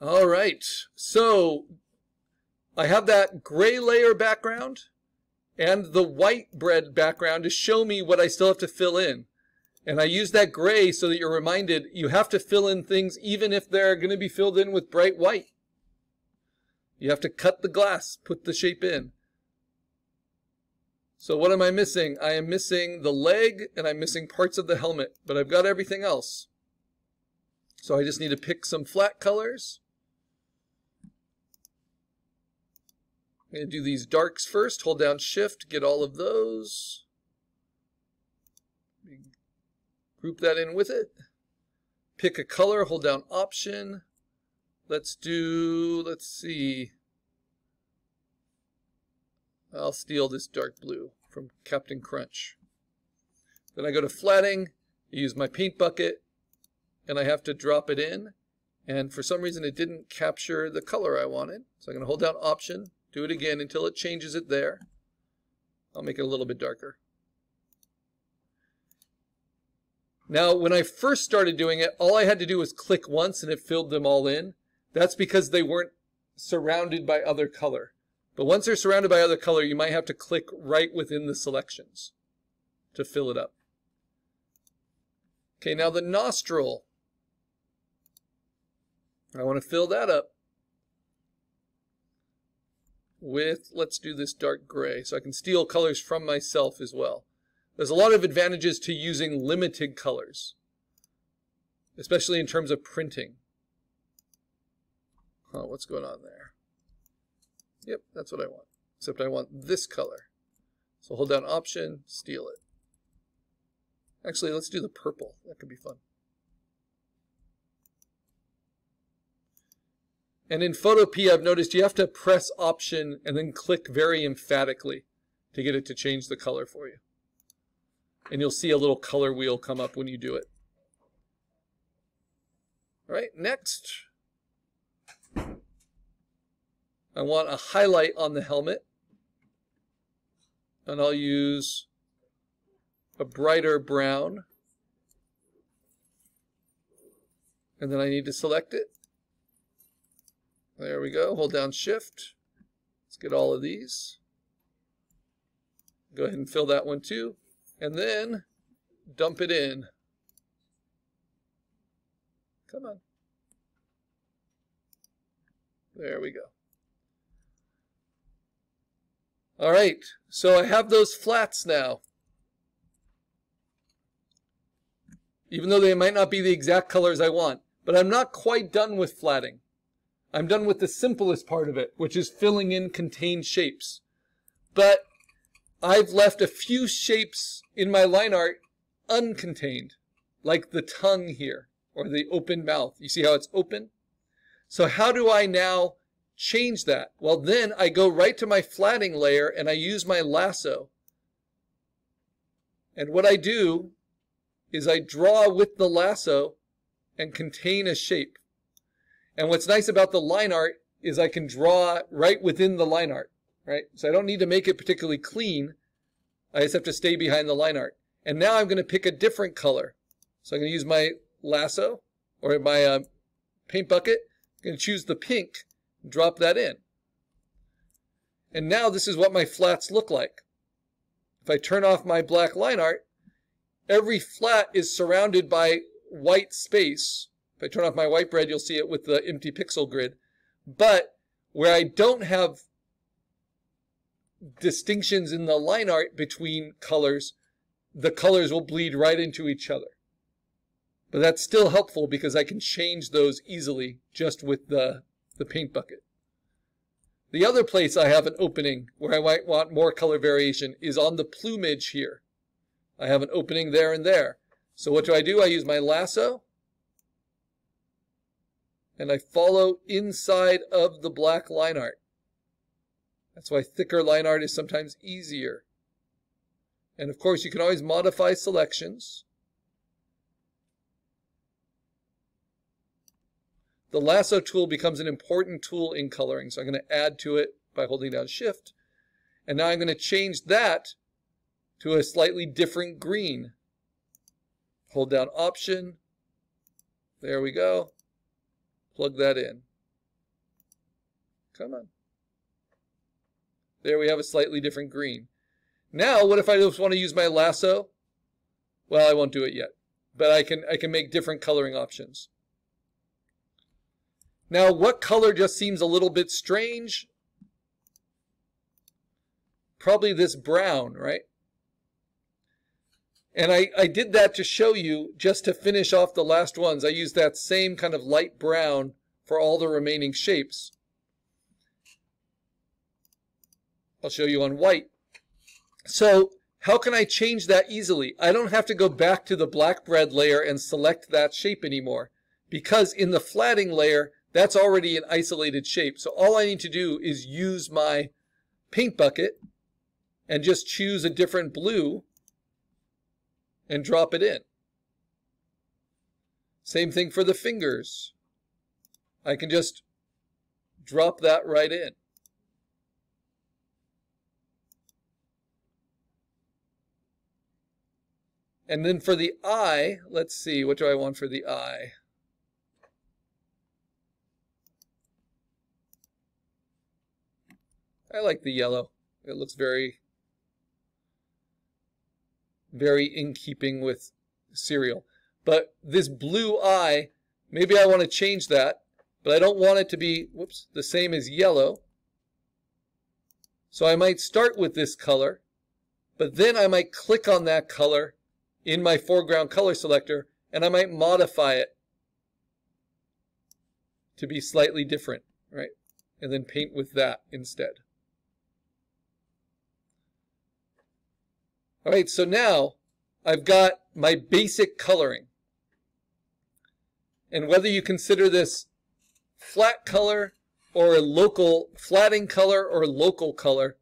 All right, so I have that gray layer background and the white bread background to show me what I still have to fill in. And I use that gray so that you're reminded you have to fill in things even if they're going to be filled in with bright white. You have to cut the glass, put the shape in. So what am I missing? I am missing the leg and I'm missing parts of the helmet, but I've got everything else. So I just need to pick some flat colors. I'm going to do these darks first. Hold down shift, get all of those. Group that in with it. Pick a color, hold down option. Let's do, let's see. I'll steal this dark blue from Captain Crunch. Then I go to flatting, use my paint bucket, and I have to drop it in. And for some reason it didn't capture the color I wanted. So I'm going to hold down option, do it again until it changes it there. I'll make it a little bit darker. Now, when I first started doing it, all I had to do was click once and it filled them all in. That's because they weren't surrounded by other color. But once they're surrounded by other color, you might have to click right within the selections to fill it up. Okay, now the nostril. I want to fill that up with, let's do this dark gray, so I can steal colors from myself as well. There's a lot of advantages to using limited colors, especially in terms of printing. Oh, what's going on there? Yep, that's what I want. Except I want this color. So hold down Option, steal it. Actually, let's do the purple. That could be fun. And in Photopea, I've noticed you have to press Option and then click very emphatically to get it to change the color for you. And you'll see a little color wheel come up when you do it. All right, next. I want a highlight on the helmet. And I'll use a brighter brown. And then I need to select it. There we go. Hold down shift. Let's get all of these. Go ahead and fill that one too. And then dump it in. Come on. There we go. All right, so I have those flats now. Even though they might not be the exact colors I want. But I'm not quite done with flatting. I'm done with the simplest part of it, which is filling in contained shapes. But I've left a few shapes in my line art uncontained, like the tongue here, or the open mouth. You see how it's open? So how do I now change that? Well, then I go right to my flatting layer and I use my lasso. And what I do is I draw with the lasso and contain a shape. And what's nice about the line art is I can draw right within the line art, right? So I don't need to make it particularly clean. I just have to stay behind the line art. And now I'm going to pick a different color. So I'm going to use my lasso or my uh, paint bucket. I'm going to choose the pink drop that in. And now this is what my flats look like. If I turn off my black line art, every flat is surrounded by white space. If I turn off my white bread, you'll see it with the empty pixel grid. But where I don't have distinctions in the line art between colors, the colors will bleed right into each other. But that's still helpful because I can change those easily just with the the paint bucket. The other place I have an opening where I might want more color variation is on the plumage here. I have an opening there and there. So what do I do? I use my lasso and I follow inside of the black line art. That's why thicker line art is sometimes easier. And of course, you can always modify selections. the lasso tool becomes an important tool in coloring. So I'm going to add to it by holding down shift. And now I'm going to change that to a slightly different green. Hold down option. There we go. Plug that in. Come on. There we have a slightly different green. Now, what if I just want to use my lasso? Well, I won't do it yet, but I can, I can make different coloring options. Now, what color just seems a little bit strange? Probably this brown, right? And I, I did that to show you, just to finish off the last ones, I used that same kind of light brown for all the remaining shapes. I'll show you on white. So how can I change that easily? I don't have to go back to the black bread layer and select that shape anymore because in the flatting layer, that's already an isolated shape. So all I need to do is use my paint bucket and just choose a different blue and drop it in. Same thing for the fingers. I can just drop that right in. And then for the eye, let's see, what do I want for the eye? I like the yellow. It looks very very in keeping with cereal. But this blue eye, maybe I want to change that, but I don't want it to be, whoops, the same as yellow. So I might start with this color, but then I might click on that color in my foreground color selector, and I might modify it to be slightly different, right? And then paint with that instead. All right, so now I've got my basic coloring. And whether you consider this flat color or a local flatting color or local color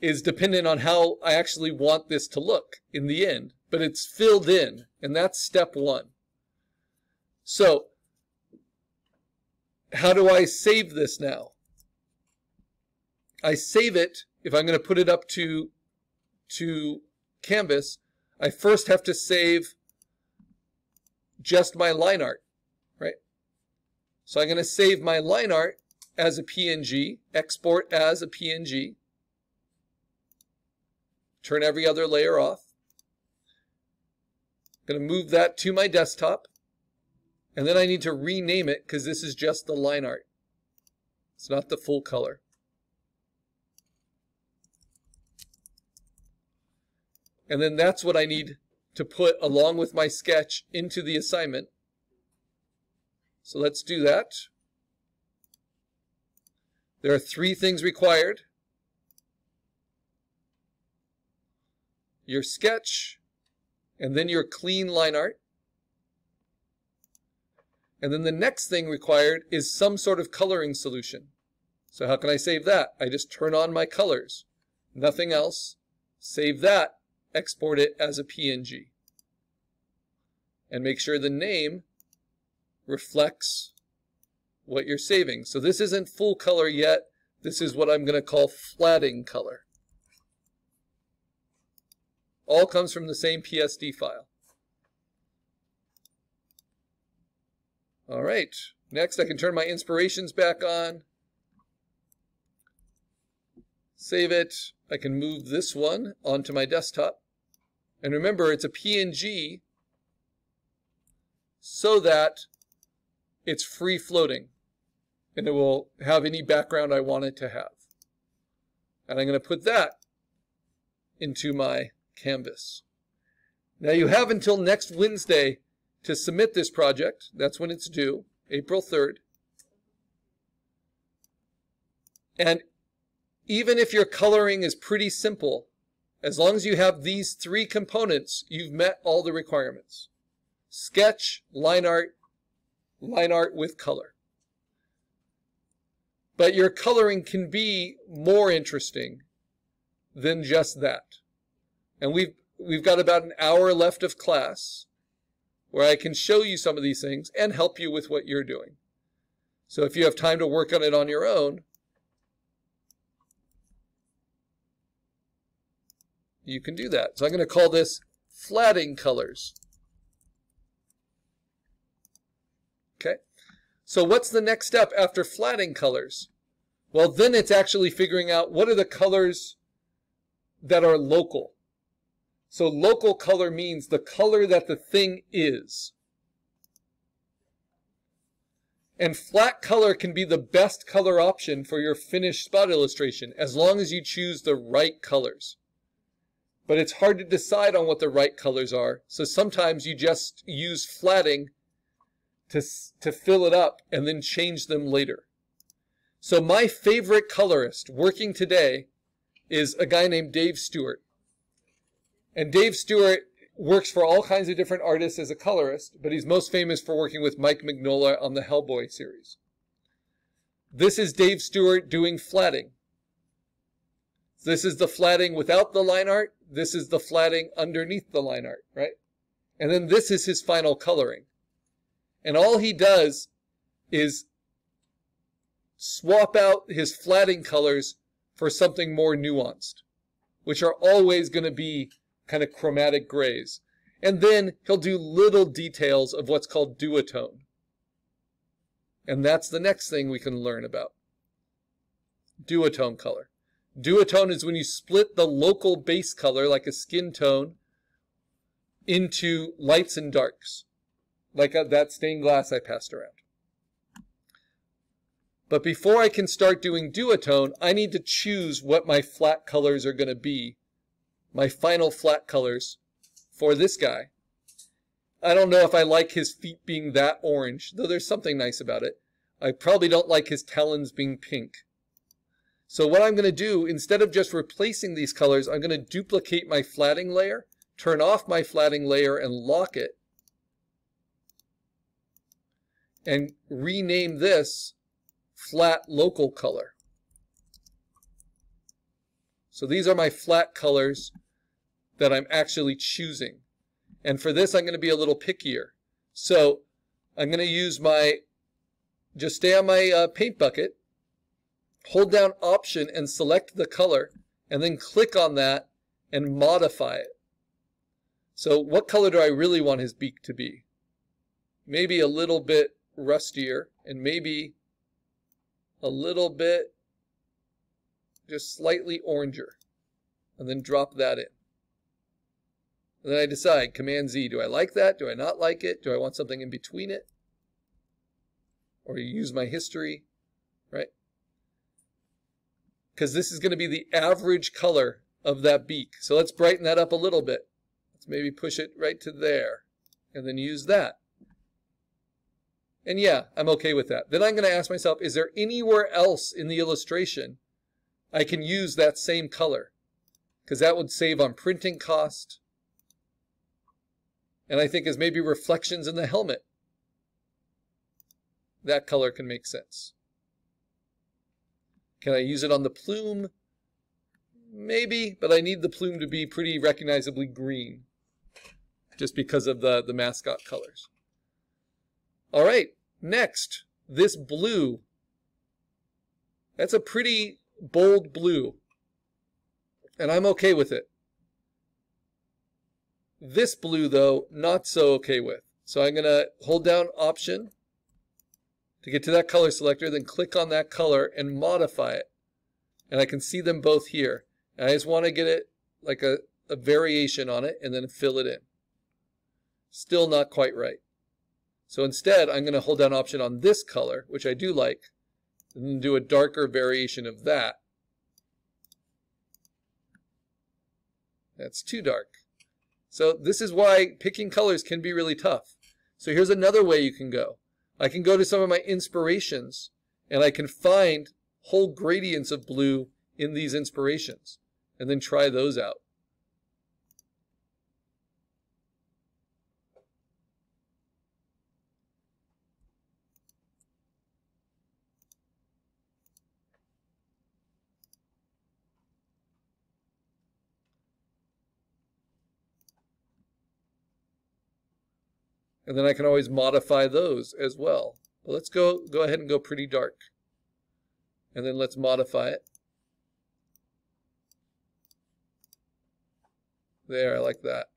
is dependent on how I actually want this to look in the end. But it's filled in, and that's step one. So, how do I save this now? I save it, if I'm going to put it up to to Canvas, I first have to save just my line art, right? So I'm going to save my line art as a PNG, export as a PNG, turn every other layer off. I'm going to move that to my desktop, and then I need to rename it because this is just the line art. It's not the full color. And then that's what I need to put along with my sketch into the assignment. So let's do that. There are three things required. Your sketch, and then your clean line art. And then the next thing required is some sort of coloring solution. So how can I save that? I just turn on my colors. Nothing else. Save that export it as a PNG. And make sure the name reflects what you're saving. So this isn't full color yet. This is what I'm going to call flatting color. All comes from the same PSD file. All right, next I can turn my inspirations back on. Save it. I can move this one onto my desktop. And remember, it's a PNG so that it's free floating and it will have any background I want it to have. And I'm going to put that into my canvas. Now you have until next Wednesday to submit this project. That's when it's due, April 3rd. And even if your coloring is pretty simple, as long as you have these three components, you've met all the requirements. Sketch, line art, line art with color. But your coloring can be more interesting than just that. And we've, we've got about an hour left of class where I can show you some of these things and help you with what you're doing. So if you have time to work on it on your own, you can do that. So I'm going to call this flatting colors. Okay. So what's the next step after flatting colors? Well, then it's actually figuring out what are the colors that are local. So local color means the color that the thing is. And flat color can be the best color option for your finished spot illustration as long as you choose the right colors. But it's hard to decide on what the right colors are, so sometimes you just use flatting to, to fill it up and then change them later. So my favorite colorist working today is a guy named Dave Stewart. And Dave Stewart works for all kinds of different artists as a colorist, but he's most famous for working with Mike Mignola on the Hellboy series. This is Dave Stewart doing flatting. This is the flatting without the line art. This is the flatting underneath the line art, right? And then this is his final coloring. And all he does is swap out his flatting colors for something more nuanced, which are always going to be kind of chromatic grays. And then he'll do little details of what's called duotone. And that's the next thing we can learn about. Duotone color. Duotone is when you split the local base color, like a skin tone, into lights and darks, like a, that stained glass I passed around. But before I can start doing duotone, I need to choose what my flat colors are going to be, my final flat colors for this guy. I don't know if I like his feet being that orange, though there's something nice about it. I probably don't like his talons being pink. So what I'm going to do, instead of just replacing these colors, I'm going to duplicate my flatting layer, turn off my flatting layer and lock it, and rename this flat local color. So these are my flat colors that I'm actually choosing. And for this, I'm going to be a little pickier. So I'm going to use my, just stay on my uh, paint bucket, hold down Option and select the color, and then click on that and modify it. So what color do I really want his beak to be? Maybe a little bit rustier, and maybe a little bit, just slightly oranger, and then drop that in. And then I decide, Command Z, do I like that? Do I not like it? Do I want something in between it? Or use my history? Because this is going to be the average color of that beak. So let's brighten that up a little bit. Let's maybe push it right to there, and then use that. And yeah, I'm okay with that. Then I'm going to ask myself, is there anywhere else in the illustration I can use that same color? Because that would save on printing cost. And I think as maybe reflections in the helmet, that color can make sense. Can I use it on the plume? Maybe, but I need the plume to be pretty recognizably green just because of the, the mascot colors. All right, next, this blue. That's a pretty bold blue, and I'm okay with it. This blue, though, not so okay with. So I'm going to hold down Option to get to that color selector, then click on that color and modify it. And I can see them both here. And I just want to get it like a, a variation on it and then fill it in. Still not quite right. So instead, I'm going to hold down option on this color, which I do like, and then do a darker variation of that. That's too dark. So this is why picking colors can be really tough. So here's another way you can go. I can go to some of my inspirations, and I can find whole gradients of blue in these inspirations, and then try those out. And then I can always modify those as well. But let's go, go ahead and go pretty dark. And then let's modify it. There, I like that.